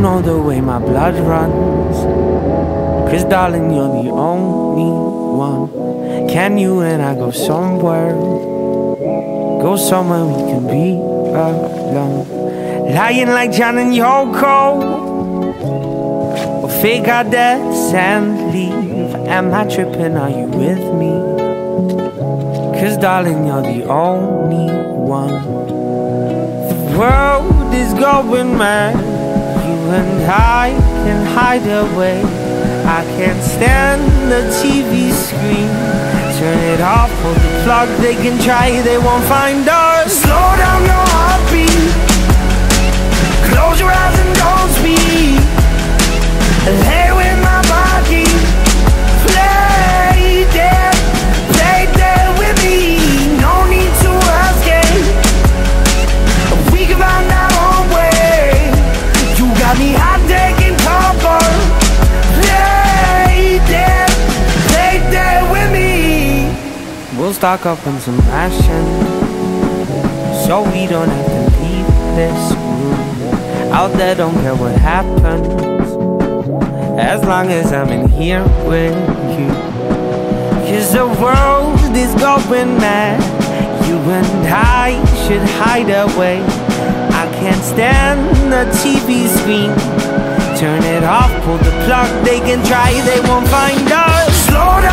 know the way my blood runs. Cause darling, you're the only one. Can you and I go somewhere? Go somewhere we can be alone. Lying like John and Yoko. Or fake our deaths and leave. Am I tripping? Are you with me? Cause darling, you're the only one. The world is going mad. And I can hide away. I can't stand the TV screen. Turn it off, pull the plug. They can try, they won't find us. We'll stock up on some rations so we don't have to leave this room. Out there, don't care what happens. As long as I'm in here with you. Cause the world is going mad. You and I should hide away. Can't stand the TV screen. Turn it off, pull the plug. They can try, they won't find us. Slow down